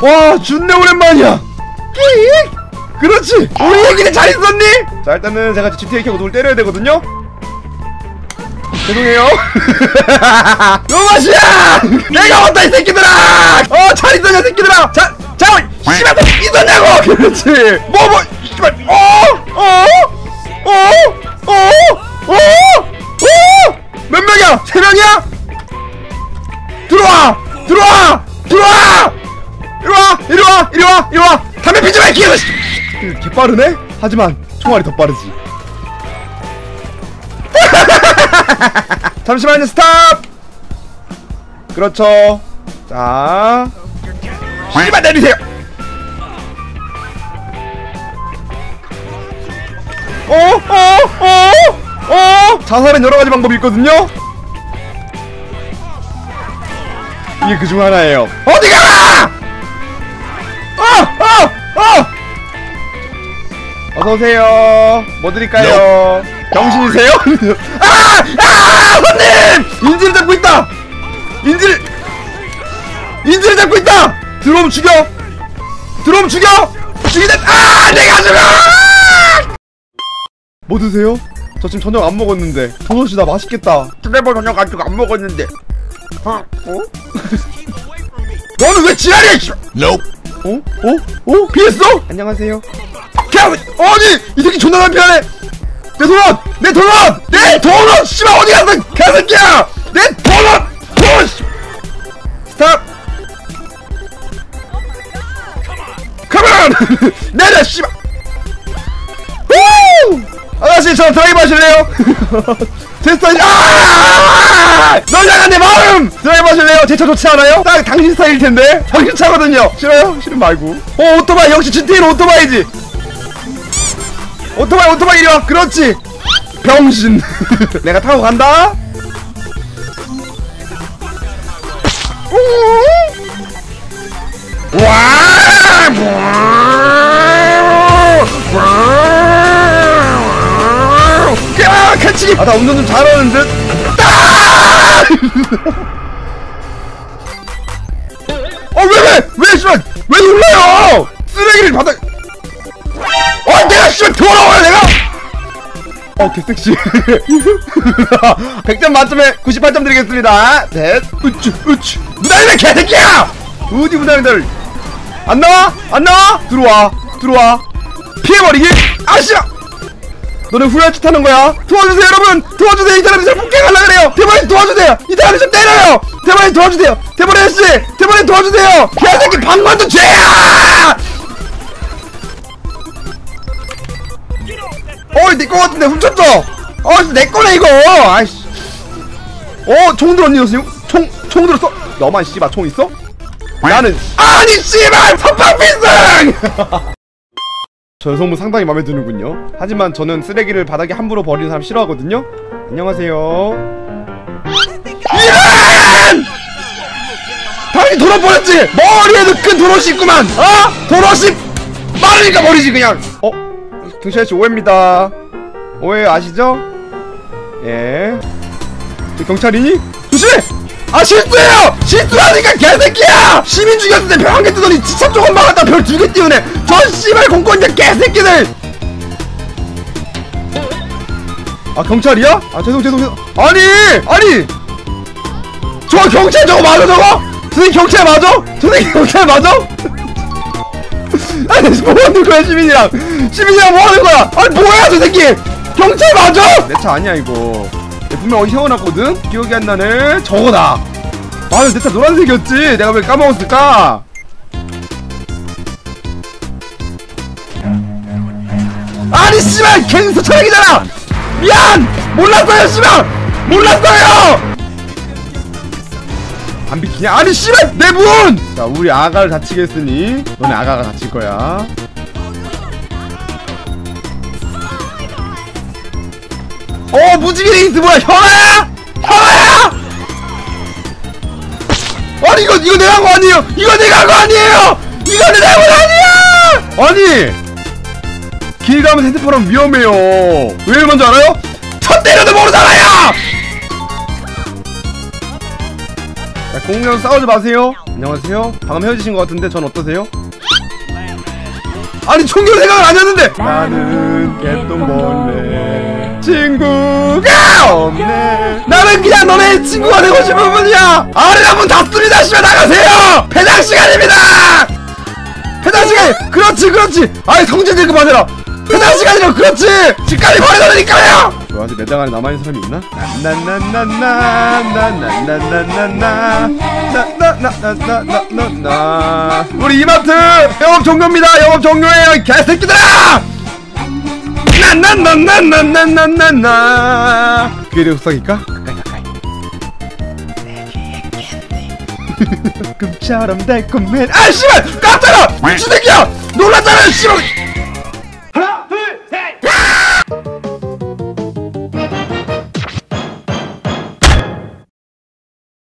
와 준내 오랜만이야. 끼익 그렇지. 우리 얘기는 잘 있었니? 자 일단은 제가 GTA 켜고 누굴 때려야 되거든요. 죄송해요. 요 맛이야! 내가 왔다 이 새끼들아! 어잘 있었냐 새끼들아! 자 자, 씨발 너 있었냐고! 그렇지. 뭐뭐 씨발 어어어어어어몇 명이야? 세 명이야? 들어와! 들어와! 들어와 이리 와 이리 와 이리 와 이리 와 담배 피지 마 기어 개 빠르네 하지만 총알이 더 빠르지 잠시만요 스탑 그렇죠 자 씨발 내리세요 어? 어? 어? 어? 자살은 여러 가지 방법이 있거든요 이게 그중 하나예요 어디가! 어서오세요 뭐 드릴까요? 병신이세요? 아! 아! 손님! 인지를 잡고 있다! 인지를 인지를 잡고 있다! 들어오면 죽여! 들어오면 죽여! 죽이다! 아! 내가 죽어! 뭐 드세요? 저 지금 저녁 안 먹었는데 도넛이 나 맛있겠다 트레버 저녁 아직 안 먹었는데 어? 어? 너는 왜 지랄이야 이 놈. 어? 어? 어? 피했어? 안녕하세요 야! 아니! 이 새끼 존나 잘 피하네 내 도넛! 내 도넛! 내 도넛! 씨발 어디 갔어 개새끼야! 내 도넛! 도넛! 씨. Stop! Come on! 내려 씨발! 후! 아저씨 저 드라이브 하실래요? 제 스타일 아! 널 향한 내 마음! 드라이브 하실래요? 제차 좋지 않아요? 딱 당신 스타일일 텐데 당신 차거든요 싫어요? 싫으면 말고 어 오토바이 역시 GTA는 오토바이지 오토바이 오토바이 이리 와 그렇지 병신 내가 타고 간다 와! 야, 캐치기! 아, 나 운전 좀 잘하는 듯? 아! 어, 왜, 왜! 왜, 씨발! 왜 눌러요! 쓰레기를 바닥! 어, 내가, 씨발, 더러워요, 내가! 어, 개섹시. 100점 만점에 98점 드리겠습니다. 넷, 으쭈, 으쭈. 무당이네, 개새끼야! 어디 무당이들? 안 나와? 안 나와? 들어와, 들어와. 피해버리기? 아씨야! 너네 후회할 짓 하는 거야. 도와주세요, 여러분! 도와주세요! 이 사람이 저를 폭행하려 그래요! 대머리 도와주세요! 이 사람이 좀 때려요! 대머리 도와주세요! 대머리 아저씨! 대머리 도와주세요! 개새끼 방관도 죄야! 내거 같은데 훔쳤어! 어 내 거네 이거! 아이씨. 어 총 들었니 여수님 총총 들었어? 너만 씨발 총 있어? 나는 아니 씨발 선빵필승! 저 여성분 상당히 마음에 드는군요. 하지만 저는 쓰레기를 바닥에 함부로 버리는 사람 싫어하거든요. 안녕하세요. 이런! 당연히 도넛 버렸지! 머리에도 큰 도넛이 있구만! 어? 도넛이 마르니까 버리지 그냥! 어? 등샤씨 오해입니다 오해 아시죠? 예. 저 경찰이니? 조심해! 아 실수예요! 실수하니까 개새끼야! 시민 죽였는데 별 한 개 뜨더니 지차 조금 막았다 별 두 개 띄우네 저 씨발 공권자 개새끼들! 아 경찰이야? 아 죄송 죄송 죄송 아니! 아니! 저 경찰 저거 맞아 저거? 선생님 경찰 맞아? 선생님 경찰 맞아? 아니 뭐 하는 거야 시민이랑 시민이랑 뭐 하는 거야 아니 뭐야 저 새끼 경찰 맞아? 내 차 아니야 이거. 얘 분명 어디 세워놨거든? 기억이 안 나네. 저거다 아유 내차 노란색이었지? 내가 왜 까먹었을까? 아니 씨발! 갱스터 차량이잖아! 미안! 몰랐어요 씨발! 몰랐어요! 안 비키냐? 아니 씨발! 내 문! 자 우리 아가를 다치게 했으니 너네 아가가 다칠 거야 어 무지개 레이스 뭐야 현아야? 현아야? 아니 이거 이거 내가 한 거 아니에요 이거 내가 한 거 아니에요 이거 내가 한 거 아니야 아니 길 가면 핸드폰은 위험해요 왜 먼저 알아요? 첫 때려도 모르잖아요 자, 공룡 싸우지 마세요. 안녕하세요 방금 헤어지신 것 같은데 전 어떠세요? 아니 총결 생각을 안 했는데 나는 개똥벌레 친구가 없네 나는 그냥 너네 친구가 되고 싶은 분이야 아래랑 문 닫습니다 씨발 나가세요 배당 시간입니다 배당 시간 그렇지 그렇지 아이 성질들 그만해라 배당 시간이라 그렇지 집까지 버려놓으니까요 저 아직 매장 안에 남아있는 사람이 있나? 나나나나나나나나나나나나나나나 우리 이마트 영업 종료입니다 영업 종료해요 이 개새끼들아 나나나나나나나나나 귀를 흡성일까? 가까이 가까이 꿈처럼 달콤해 아 씨발 깜짝아 미친 새끼야 놀랐잖아 씨발